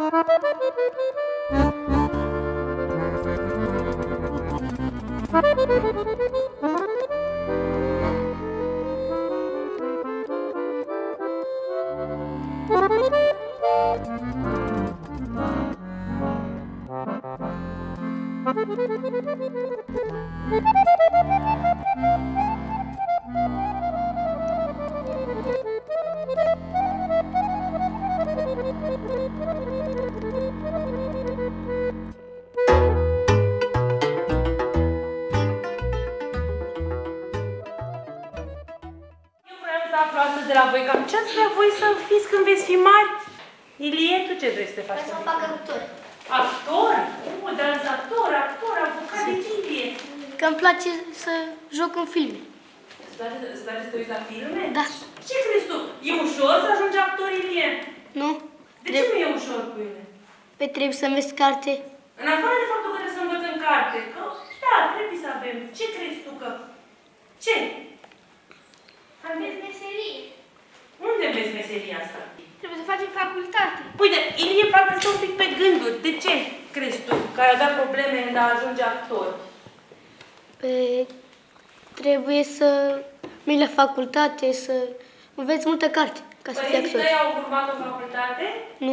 Eu fiți când veți fi mari? Ilie, tu ce vrei să te faci? Să mă fac actor. Actor? U, dansator, actor, avocat, de ce Ilie? Că îmi place să joc în filme. Îți place, îți place să te uiți la filme? Da. Ce crezi tu? E ușor să ajungi actor, Ilie? Nu? De ce nu e ușor cu ele? Pe trebuie să înveți carte. În afară de faptul că trebuie să învățăm carte, că da, trebuie să avem. Ce crezi tu că... Ce? Înveți meserie. Unde vezi meseria asta? Trebuie să facem facultate. Uite, Ilie parcă stă un pic pe gânduri. De ce crezi tu că ai avea probleme în a ajunge actor? Pe... Trebuie să mergi la facultate, să înveți multă carte ca să fii Părinții actor. tăi au urmat o facultate Nu,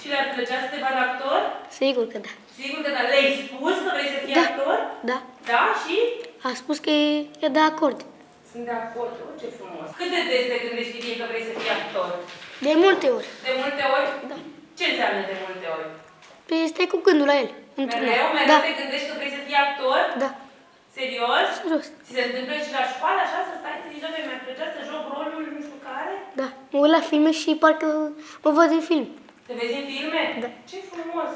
și le-ar plăcea să te faci actor? sigur că da. Sigur că da. Le-ai spus că vrei să fii Da. actor? Da. Da, și? A spus că e, e de acord. Sunt de acord. Oh, ce frumos. Cât de des te gândești Ilie că vrei să fii actor? De multe ori. De multe ori? Da. Ce înseamnă de multe ori? Păi stai cu gândul la el. într-una. Mereu, mereu Da, te gândești că vrei să fii actor? da. Serios? Serios. Ți se întâmplă și la școală așa să stai să zici, doamne, mi-ar plăcea să joc rolul nu știu care? Da. Mă uit la filme și parcă mă văd în film. Te vezi în filme? Da. Ce frumos!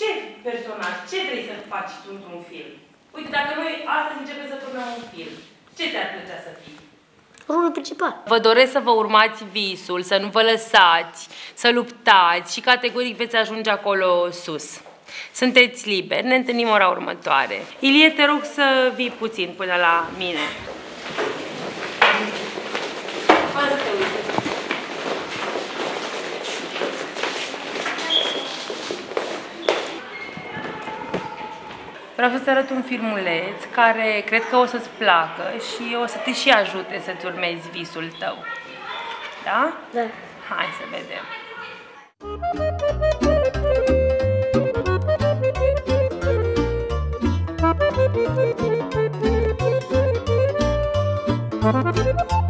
Ce personaj, ce vrei să faci tu într-un film? Uite, dacă noi astăzi începem să turnăm un film, ce ți-ar plăcea să fii? Rolul principal. Vă doresc să vă urmați visul, să nu vă lăsați, să luptați și categoric veți ajunge acolo sus. Sunteți liberi, ne întâlnim ora următoare. Ilie, te rog să vii puțin până la mine. Fără să te uiți. Vreau să-ți arăt un filmuleț care cred că o să-ți placă și o să te și ajute să-ți urmezi visul tău. Da? Da. Hai să vedem. Tatăl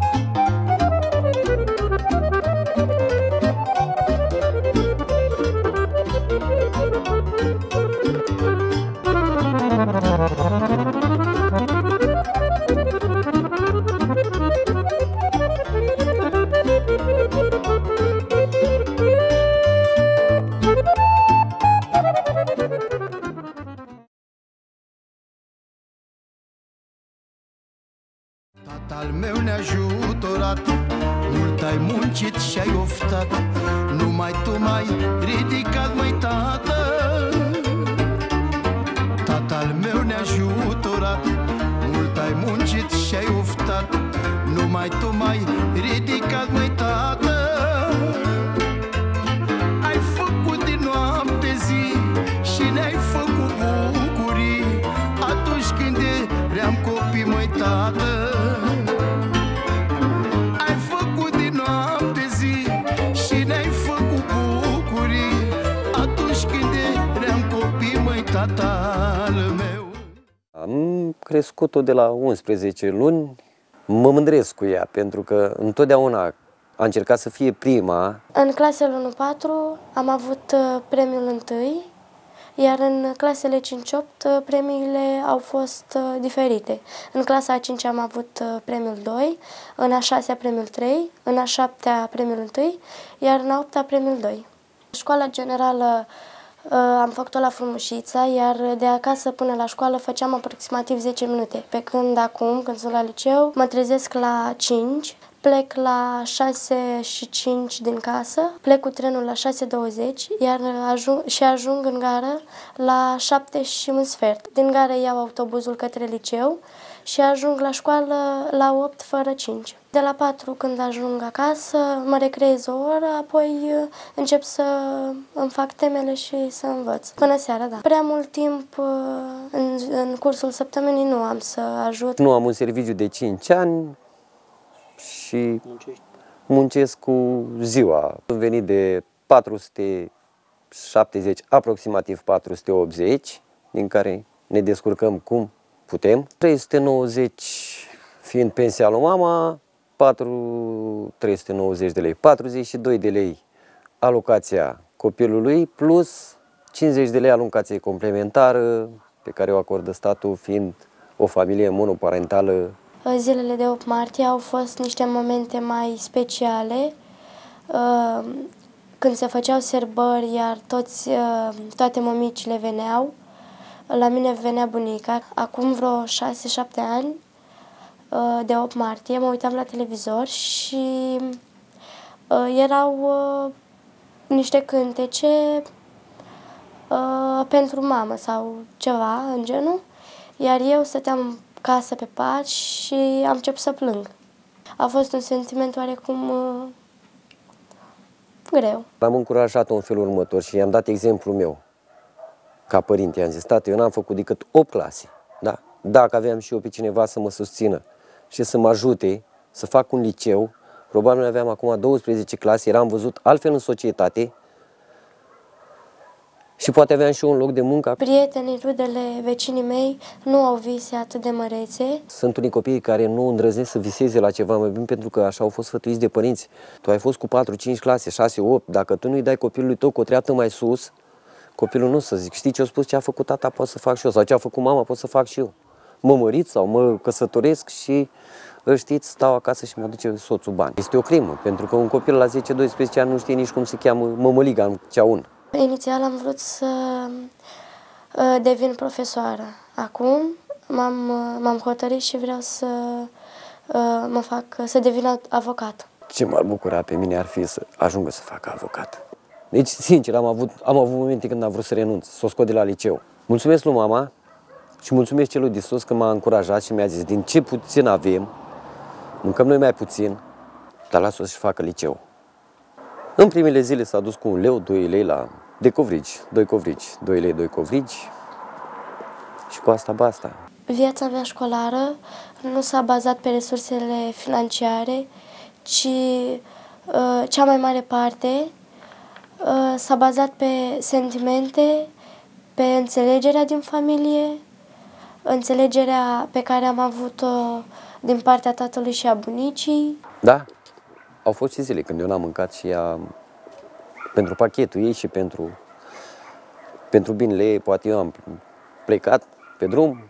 ajutorat. Mult ai muncit și ai oftat. Numai tu m-ai ridicat, crescut-o de la 11 luni. Mă mândresc cu ea pentru că întotdeauna a încercat să fie prima. În clasele 1-4 am avut uh, premiul întâi, iar în clasele 5-8 uh, premiile au fost uh, diferite. În clasa a 5 am avut uh, premiul 2, în a 6 premiul 3, în a 7 premiul 1, iar în a 8 premiul 2. Școala generală uh, am făcut-o la Frumușița, iar de acasă până la școală făceam aproximativ 10 minute. Pe când acum, când sunt la liceu, mă trezesc la 5, plec la 6 și 5 din casă, plec cu trenul la 6.20 iar ajung, și ajung în gară la 7 și un sfert. Din gară iau autobuzul către liceu și ajung la școală la 8 fără 5. De la 4 când ajung acasă, mă recreez o oră, apoi uh, încep să îmi fac temele și să învăț. Până seara, da. Prea mult timp uh, în, în cursul săptămânii nu am să ajut. Nu am un serviciu de 5 ani și muncesc cu ziua. Am venit de 470, aproximativ 480, din care ne descurcăm cum putem. 390 fiind pensia lui mama, 4, 390 de lei, 42 de lei alocația copilului plus 50 de lei alocație complementară pe care o acordă statul fiind o familie monoparentală. Zilele de 8 martie au fost niște momente mai speciale uh, când se făceau serbări, iar toți, uh, toate mămicile veneau. La mine venea bunica. Acum vreo 6-7 ani, uh, de 8 martie, mă uitam la televizor și uh, erau uh, niște cântece pentru mamă sau ceva în genul, iar eu stăteam casă pe pat și am început să plâng. A fost un sentiment oarecum greu. Am încurajat-o în felul următor și i-am dat exemplul meu ca părinte. I-am zis, tată, eu n-am făcut decât 8 clase. Da? Dacă aveam și eu pe cineva să mă susțină și să mă ajute să fac un liceu, probabil aveam acum 12 clase, eram văzut altfel în societate și poate aveam și eu un loc de muncă. Prietenii, rudele, vecinii mei nu au vise atât de mărețe. Sunt unii copii care nu îndrăznesc să viseze la ceva mai bine pentru că așa au fost sfătuiți de părinți. Tu ai fost cu 4-5 clase, 6-8, dacă tu nu-i dai copilului tău cu o treaptă mai sus, Copilul nu să zic, știi ce a spus, ce a făcut tata, pot să fac și eu, sau ce a făcut mama, pot să fac și eu. Mă mărit sau mă căsătoresc și știți, stau acasă și mă duce soțul bani. Este o crimă, pentru că un copil la 10-12 ani nu știe nici cum se cheamă mămăliga în ceaun. Inițial am vrut să uh, devin profesoară. Acum m-am, uh, m-am hotărât și vreau să uh, mă fac, să devin avocat. Ce m-ar bucura pe mine ar fi să ajungă să fac avocat. Deci, sincer, am avut, am avut momente când am vrut să renunț, să o scot de la liceu. Mulțumesc lui mama și mulțumesc celui de sus că m-a încurajat și mi-a zis, din ce puțin avem, mâncăm noi mai puțin, dar lasă-o să facă liceu. În primele zile s-a dus cu un leu, 2 lei la de covrigi, 2 covrigi, 2 lei, 2 covrigi și cu asta basta. Viața mea școlară nu s-a bazat pe resursele financiare, ci uh, cea mai mare parte Uh, s-a bazat pe sentimente, pe înțelegerea din familie, înțelegerea pe care am avut-o din partea tatălui și a bunicii. Da, au fost și zile când eu n-am mâncat și ea, pentru pachetul ei și pentru, pentru binele ei, poate eu am plecat pe drum,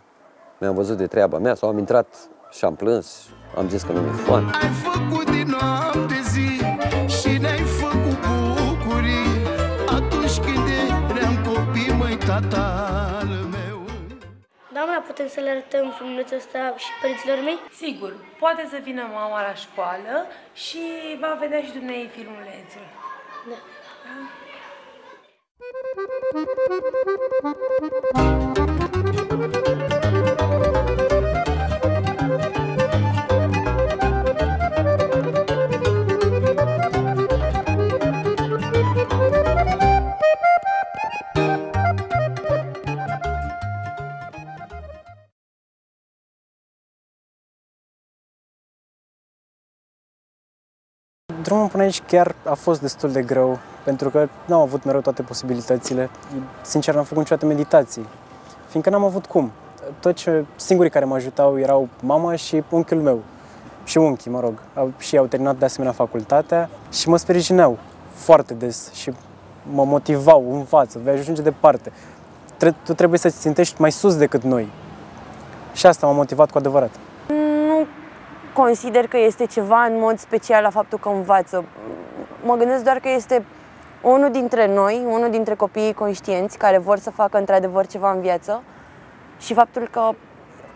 mi-am văzut de treaba mea sau am intrat și am plâns, am zis că nu mi-e foame. Ai făcut din noapte copii, măi, tatăl meu Doamna, putem să le arătăm filmulețul ăsta și părinților mei? Sigur, poate să vină mama la școală și va vedea și dumneavoastră filmulețul. Da. Drumul până aici chiar a fost destul de greu, pentru că nu am avut mereu toate posibilitățile. Sincer, n-am făcut niciodată meditații, fiindcă n-am avut cum. Tot ce, singurii care mă ajutau erau mama și unchiul meu. Și unchii, mă rog. Au, și ei au terminat de asemenea facultatea și mă sprijinau foarte des și mă motivau, învață, vei ajunge departe. Tre- tu trebuie să-ți țintești mai sus decât noi. Și asta m-a motivat cu adevărat. Nu consider că este ceva în mod special la faptul că învață. Mă gândesc doar că este unul dintre noi, unul dintre copiii conștienți care vor să facă într-adevăr ceva în viață și faptul că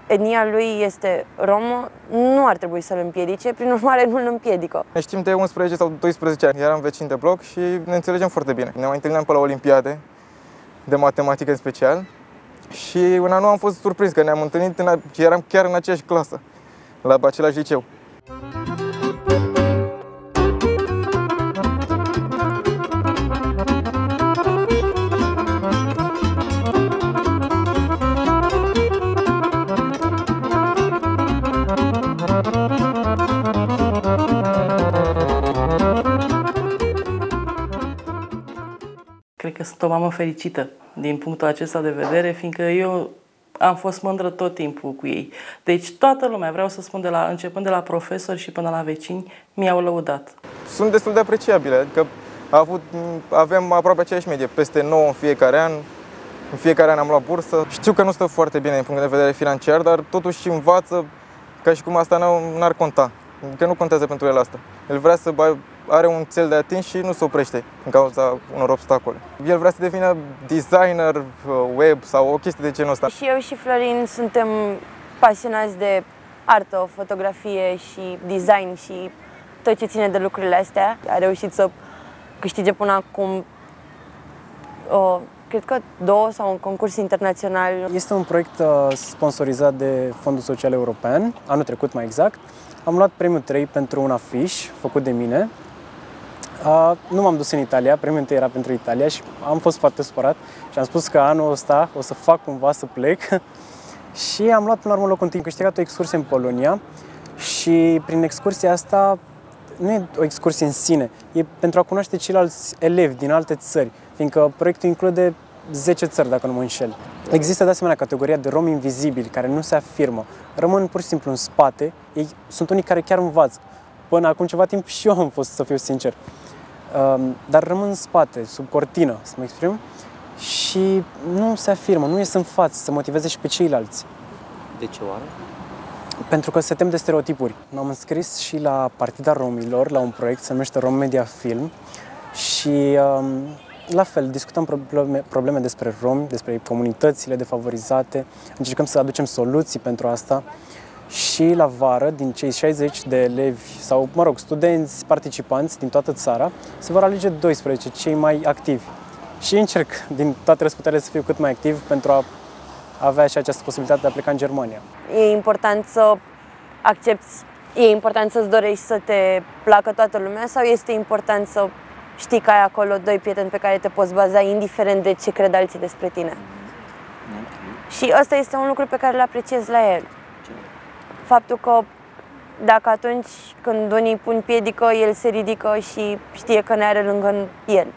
etnia lui este romă nu ar trebui să-l împiedice, prin urmare nu-l împiedică. Ne știm de 11 sau 12 ani, eram vecini de bloc și ne înțelegem foarte bine. Ne mai întâlneam pe la olimpiade, de matematică în special, Și un an am fost surprins că ne-am întâlnit, în, a- eram chiar în aceeași clasă, la același liceu. Cred că sunt o mamă fericită din punctul acesta de vedere, fiindcă eu am fost mândră tot timpul cu ei. Deci toată lumea, vreau să spun, de la, începând de la profesori și până la vecini, mi-au lăudat. Sunt destul de apreciabile, adică a avut, avem aproape aceeași medie, peste 9 în fiecare an, în fiecare an am luat bursă. Știu că nu stă foarte bine din punct de vedere financiar, dar totuși învață ca și cum asta n- n-ar conta. Că nu contează pentru el asta. El vrea să ba- are un cel de atins și nu se oprește în cauza unor obstacole. El vrea să devină designer uh, web sau o chestie de genul ăsta. Și eu și Florin suntem pasionați de artă, fotografie și design și tot ce ține de lucrurile astea. A reușit să câștige până acum, o, cred că două sau un concurs internațional. Este un proiect uh, sponsorizat de Fondul Social European, anul trecut mai exact. Am luat premiul 3 pentru un afiș făcut de mine. Uh, nu m-am dus în Italia, premiul 1 era pentru Italia și am fost foarte supărat și am spus că anul ăsta o să fac cumva să plec și am luat până la urmă locul întâi. Am câștigat o excursie în Polonia și prin excursia asta nu e o excursie în sine, e pentru a cunoaște ceilalți elevi din alte țări, fiindcă proiectul include 10 țări, dacă nu mă înșel. Există de asemenea categoria de romi invizibili, care nu se afirmă, rămân pur și simplu în spate, ei sunt unii care chiar învață. Până acum ceva timp și eu am fost, să fiu sincer. Um, dar rămân în spate, sub cortină, să mă exprim, și nu se afirmă, nu ies în față să motiveze și pe ceilalți. De ce oare? Pentru că se tem de stereotipuri. M-am înscris și la Partida Romilor, la un proiect, se numește Rom Media Film și um, la fel, discutăm probleme, probleme despre romi, despre comunitățile defavorizate, încercăm să aducem soluții pentru asta și la vară, din cei 60 de elevi sau, mă rog, studenți, participanți din toată țara, se vor alege 12, cei mai activi. Și încerc din toate răsputele să fiu cât mai activ pentru a avea și această posibilitate de a pleca în Germania. E important să accepti, e important să-ți dorești să te placă toată lumea sau este important să știi că ai acolo doi prieteni pe care te poți baza indiferent de ce cred alții despre tine. Și ăsta este un lucru pe care îl apreciez la el. Faptul că dacă atunci când unii pun piedică, el se ridică și știe că ne are lângă el.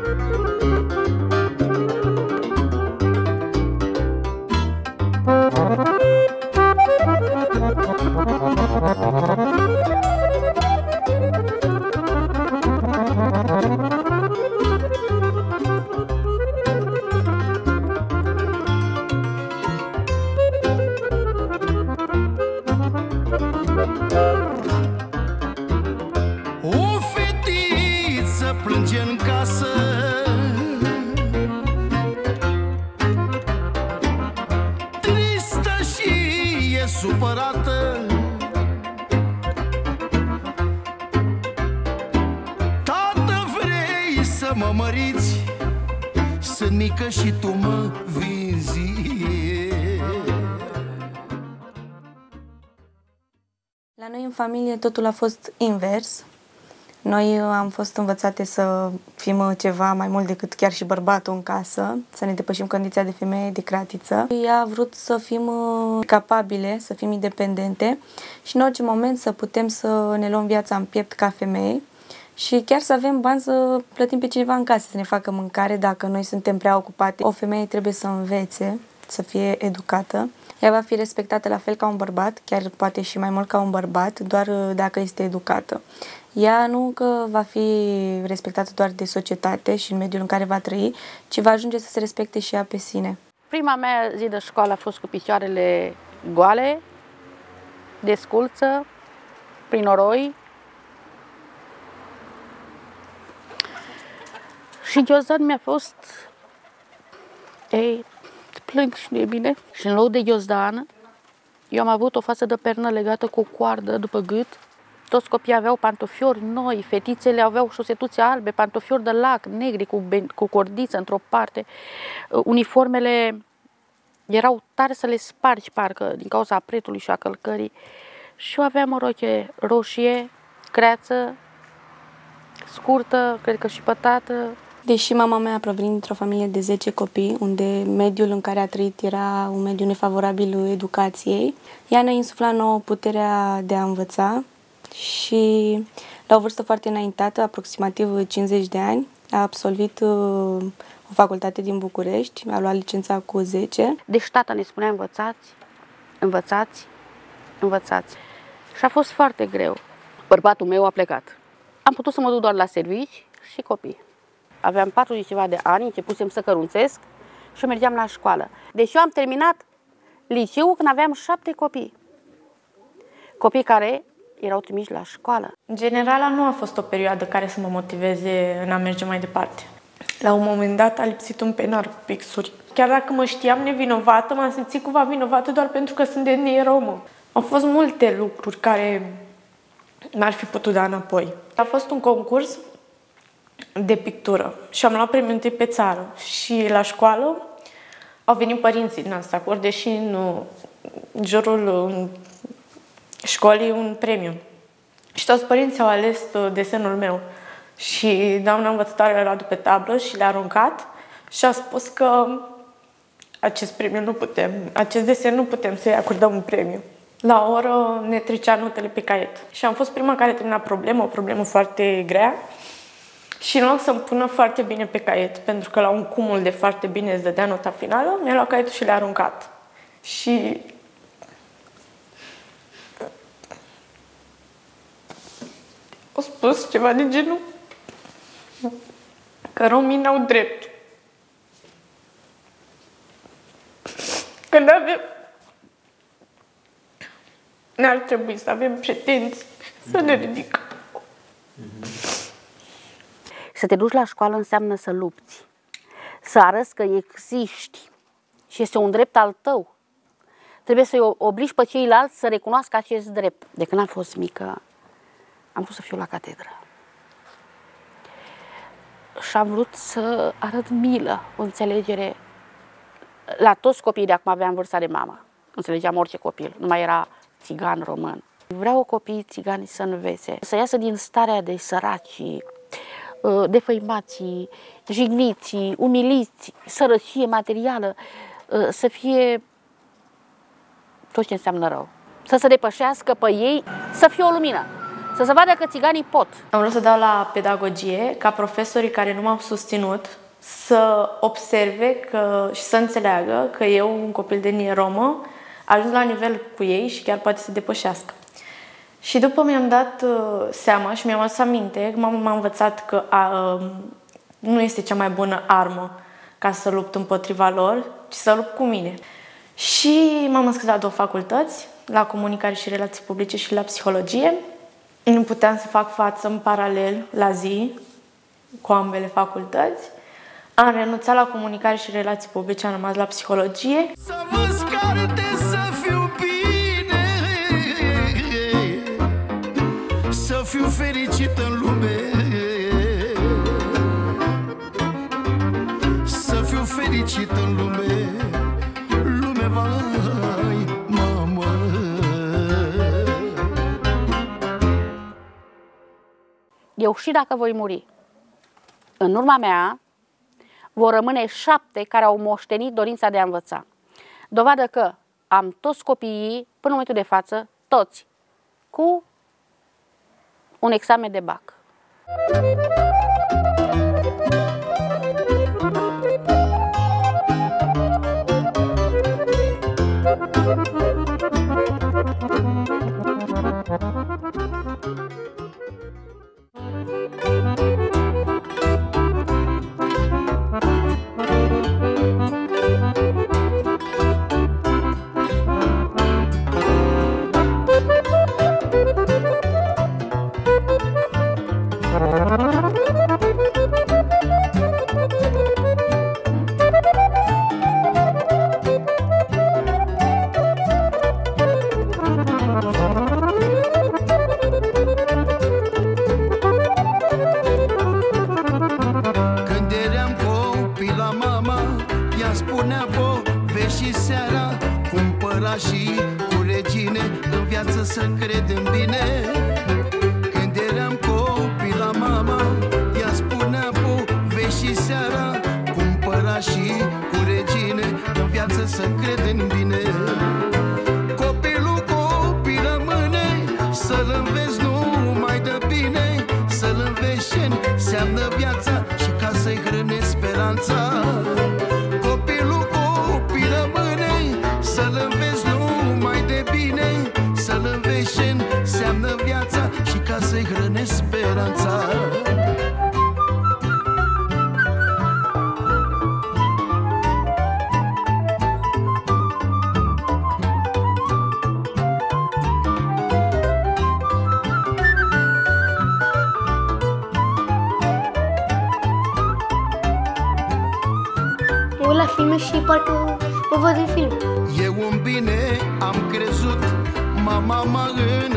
O supărată Tată vrei să mă măriți? Sunt mică și tu mă vinzi. La noi în familie totul a fost invers. Noi uh, am fost învățate să fim uh, ceva mai mult decât chiar și bărbatul în casă, să ne depășim condiția de femeie, de cratiță. Ea a vrut să fim uh, capabile, să fim independente și în orice moment să putem să ne luăm viața în piept ca femei și chiar să avem bani să plătim pe cineva în casă, să ne facă mâncare dacă noi suntem prea ocupate. O femeie trebuie să învețe, să fie educată. Ea va fi respectată la fel ca un bărbat, chiar poate și mai mult ca un bărbat, doar dacă este educată. Ea nu că va fi respectată doar de societate și în mediul în care va trăi, ci va ajunge să se respecte și ea pe sine. Prima mea zi de școală a fost cu picioarele goale, desculță, prin noroi. Și Ghiozdan mi-a fost, ei, plâng și nu e bine. Și în loc de Ghiozdan, eu am avut o față de pernă legată cu o coardă după gât toți copiii aveau pantofiori noi, fetițele aveau șosetuțe albe, pantofiori de lac, negri, cu, cu cordiță într-o parte. Uh, uniformele erau tare să le spargi, parcă, din cauza apretului și a călcării. Și eu aveam o roche roșie, creață, scurtă, cred că și pătată. Deși mama mea provine dintr-o familie de 10 copii, unde mediul în care a trăit era un mediu nefavorabil educației, ea ne insufla nouă puterea de a învăța, și la o vârstă foarte înaintată, aproximativ 50 de ani, a absolvit uh, o facultate din București, a luat licența cu 10. Deci tata ne spunea învățați, învățați, învățați. Și a fost foarte greu. Bărbatul meu a plecat. Am putut să mă duc doar la servici și copii. Aveam 40 ceva de ani, începusem să cărunțesc și mergeam la școală. Deci eu am terminat liceul când aveam șapte copii. Copii care erau trimiși la școală. În general, nu a fost o perioadă care să mă motiveze în a merge mai departe. La un moment dat a lipsit un penar cu pixuri. Chiar dacă mă știam nevinovată, m-am simțit cumva vinovată doar pentru că sunt de etnie romă. Au fost multe lucruri care m-ar fi putut da înapoi. A fost un concurs de pictură și am luat premiul întâi pe țară. Și la școală au venit părinții din asta, deși în jurul școlii un premiu. Și toți părinții au ales uh, desenul meu. Și doamna învățătoare l-a luat pe tablă și le-a aruncat și a spus că acest premiu nu putem, acest desen nu putem să-i acordăm un premiu. La o oră ne trecea notele pe caiet. Și am fost prima care termina problema, o problemă foarte grea. Și în loc să-mi pună foarte bine pe caiet, pentru că la un cumul de foarte bine îți dădea nota finală, mi-a luat caietul și le-a aruncat. Și au spus ceva de genul că romii n-au drept. Că nu avem... N-ar trebui să avem pretenții să ne ridicăm. Să te duci la școală înseamnă să lupți, să arăți că existi și este un drept al tău. Trebuie să-i obligi pe ceilalți să recunoască acest drept. De când am fost mică, am vrut să fiu la catedră. Și am vrut să arăt milă, o înțelegere la toți copiii de acum aveam vârsta de mama. Înțelegeam orice copil, nu mai era țigan român. Vreau copiii țigani să învețe, să iasă din starea de săraci, uh, defăimații, jigniții, umiliți, sărăcie materială, uh, să fie tot ce înseamnă rău. Să se depășească pe ei, să fie o lumină. Să se vadă că țiganii pot. Am vrut să dau la pedagogie ca profesorii care nu m-au susținut să observe că, și să înțeleagă că eu, un copil de etnie romă, ajuns la nivel cu ei și chiar poate să depășească. Și după mi-am dat uh, seama și mi-am adus aminte că mama m-a învățat că a, uh, nu este cea mai bună armă ca să lupt împotriva lor, ci să lupt cu mine. Și m-am înscris la două facultăți, la comunicare și relații publice și la psihologie nu puteam să fac față în paralel la zi cu ambele facultăți. Am renunțat la comunicare și relații publice, am rămas la psihologie. Să vă carte, să fiu fericit în lume. Să fiu fericit în lume. Lume va eu și dacă voi muri, în urma mea vor rămâne șapte care au moștenit dorința de a învăța. Dovadă că am toți copiii, până în momentul de față, toți, cu un examen de bac. Când povești și seara Cumpăra și cu regine În viață să cred în bine. Când eram copil la mama Ea spunea povești și seara Cumpăra și cu regine În viață să cred în bine. Copilul copil rămâne Să-l înveți numai de bine. Să-l înveți ce înseamnă viața Și ca să-i hrănești speranța parcă mă văd în film. Eu în bine am crezut Mama m-a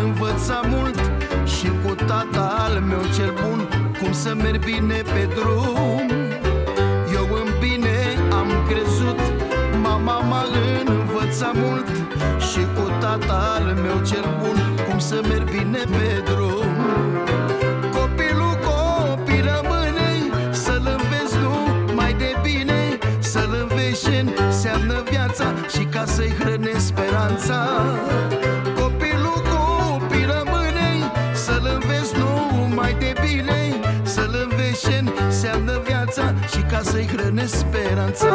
învățat mult. Și cu tata al meu cel bun Cum să merg bine pe drum. Eu în bine am crezut Mama m-a învățat mult. Și cu tata al meu cel bun Cum să merg bine pe drum înveți ce înseamnă viața Și ca să-i hrănești speranța. Copilul copil rămâne Să-l înveți numai de bine Să-l înveți ce înseamnă viața Și ca să-i hrănești speranța